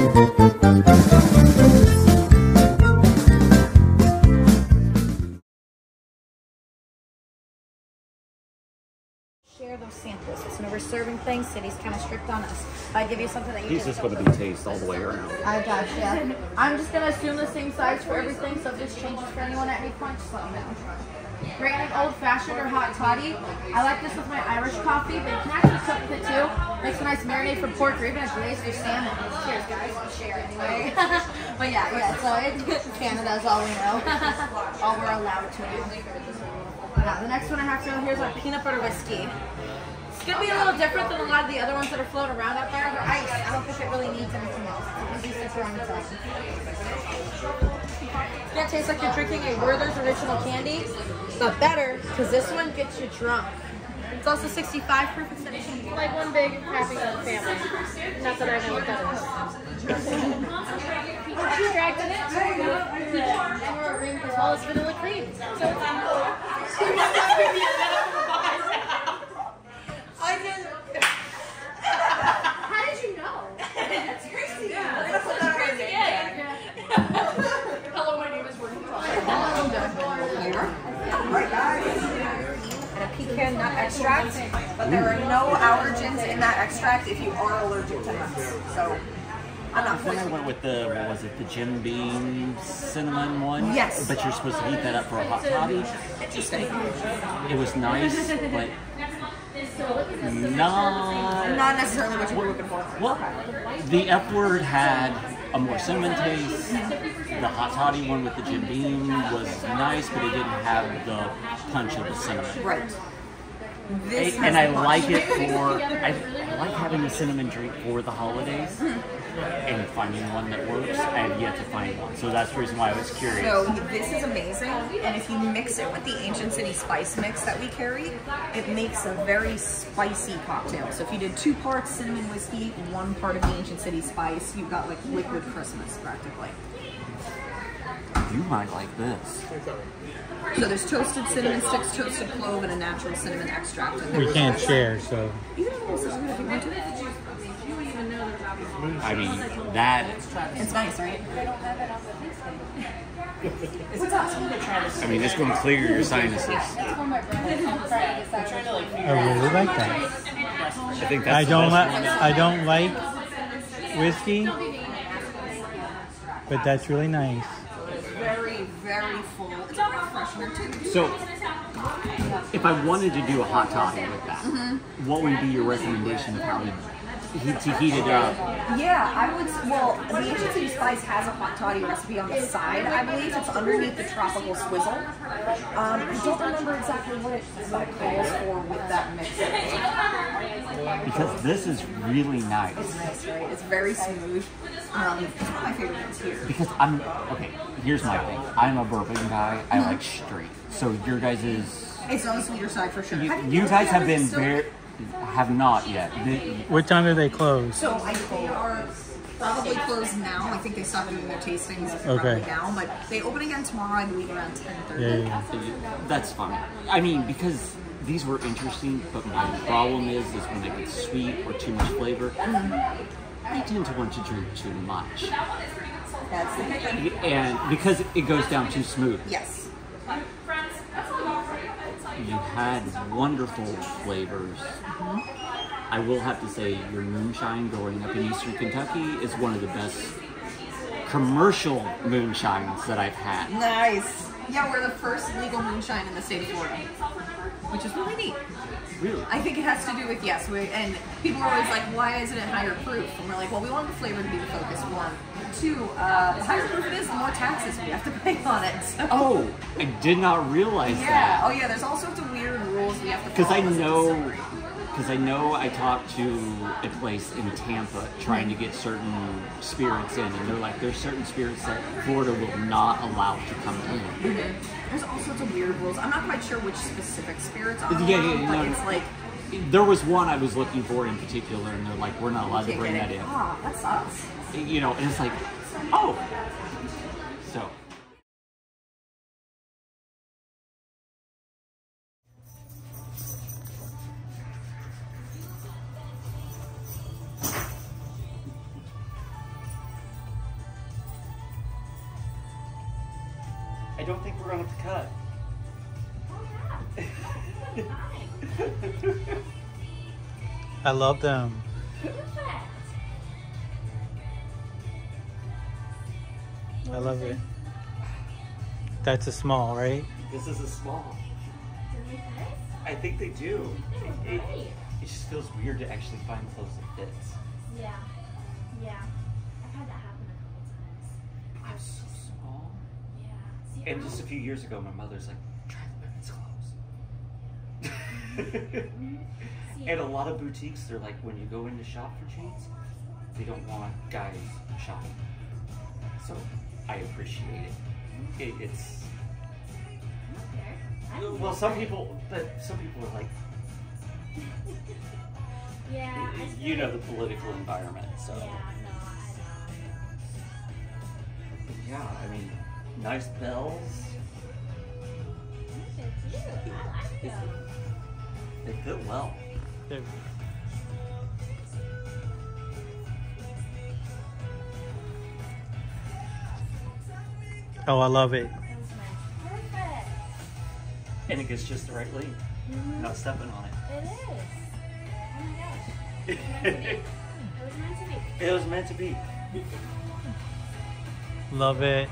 Share those samples. So when we're serving things, city's kind of strict on us. If I give you something that you He's just going to be taste all the way around. I got you. I'm just gonna assume the same size for everything, so if this changes for anyone at any point, just let me know. Granted, old fashioned or hot toddy. I like this with my Irish coffee, but you can actually cook with it too. Makes a nice marinade for pork or even a glazed or salmon. Cheers, guys. Share anyway. but yeah, yeah. So it's Canada is all we know. all we're allowed to know. Now the next one I have to here's our peanut butter whiskey. It's gonna be a little different than a lot of the other ones that are floating around out there. Ice. I don't think it really needs anything else. It's own. It's gonna taste like you're drinking a Werther's original candy, but better because this one gets you drunk. It's also 65 proof. It's finishing. Like one big happy family. Not that I know what that is. Extracted it. As well as vanilla cream. So How did you know? Hello, my name is Werther. and a pecan nut extract, but there are no allergens in that extract if you are allergic to nuts. So I'm not Then I went with the, what was it, the Jim Beam cinnamon one? Yes. But you're supposed to heat that up for a hot toddy. Interesting. It was nice, but not. Not necessarily what you were looking for. Well, the F word had a more cinnamon taste. The hot toddy one with the Jim Beam was nice, but it didn't have the punch of the cinnamon. Right. This and I like it for I, I like having a cinnamon drink for the holidays and finding one that works. I have yet to find one, so that's the reason why I was curious. So this is amazing, and if you mix it with the Ancient City spice mix that we carry, it makes a very spicy cocktail. So if you did two parts cinnamon whiskey, one part of the Ancient City spice, you've got like liquid Christmas practically. You might like this. So there's toasted cinnamon sticks, toasted clove, and a natural cinnamon extract. And We can't share, so You can have a little sister if you to. I mean, that. It's nice, right? I mean, it's going to clear your sinuses. I really like that. I think that's I the don't best like one. I don't like whiskey, but that's really nice. Very, very full. It's a refreshener too. So, if I wanted to do a hot toddy with that, Mm-hmm. what would be your recommendation of how to heat, to heat it up? Yeah, I would. Well, the Ancient City Spice has a hot toddy recipe on the side. I believe it's underneath the tropical swizzle. Um, I don't remember exactly what it calls for with that mix. Because this is really nice. It's nice, right? It's very smooth. Um, it's one of my favorite things here. Because I'm okay. Here's my thing. I'm a bourbon guy. I Mm-hmm. like straight. So your guys is It's on the sweeter side for sure. you, Have you guys have been very have not yet. The- What time do they close? So I they are probably closed now. I think they stopped doing their tastings probably Okay. now, but they open again tomorrow, I believe, around 10:30. Yeah, yeah. That's fine. I mean, because these were interesting, but my problem is, is when they get sweet or too much flavor, I tend to want to drink too much, That's the thing. and because it goes down too smooth. Yes. You had wonderful flavors. I will have to say, your moonshine growing up in Eastern Kentucky is one of the best commercial moonshines that I've had. Nice. Yeah, we're the first legal moonshine in the state of Florida, which is really neat. Really? I think it has to do with yes, we, and people are always like, why isn't it higher proof? And we're like, well, we want the flavor to be the focus. One, two, uh, the higher proof it is, the more taxes we have to pay on it. So. Oh, I did not realize Yeah. that. Oh yeah. There's all sorts of weird rules we have to. Because I follow as a know. Because I know I talked to a place in Tampa trying to get certain spirits in, and they're like, there's certain spirits that Florida will not allow to come in. There's all sorts of weird rules. I'm not quite sure which specific spirits are Yeah, allowed, yeah, yeah, but no, it's no. like There was one I was looking for in particular, and they're like, we're not allowed to bring that in. Ah, that sucks. You know, and it's like, oh, I don't think we're gonna have to cut. I love them. I love it. That's a small, right? this is a small. I think they do. It, it, it just feels weird to actually find clothes that fits. Yeah. Yeah. I've had that happen a couple times. I'm so small. Yeah. See, And just a few years ago, my mother's like, try the women's clothes. and a lot of boutiques, they're like, when you go in to shop for jeans, they don't want guys shopping. So I appreciate it. it it's Okay. I don't well, some people, but some people are like. Yeah. You know, the political environment. So Yeah. No, I But yeah, I mean, nice bells. know. They're cute. I like. They fit well. They're- Oh, I love it. That was nice. Perfect. And it gets just the right length. Mm-hmm. Not stepping on it. It is. Oh my gosh. it. It was meant to be. it was meant to be. Love it.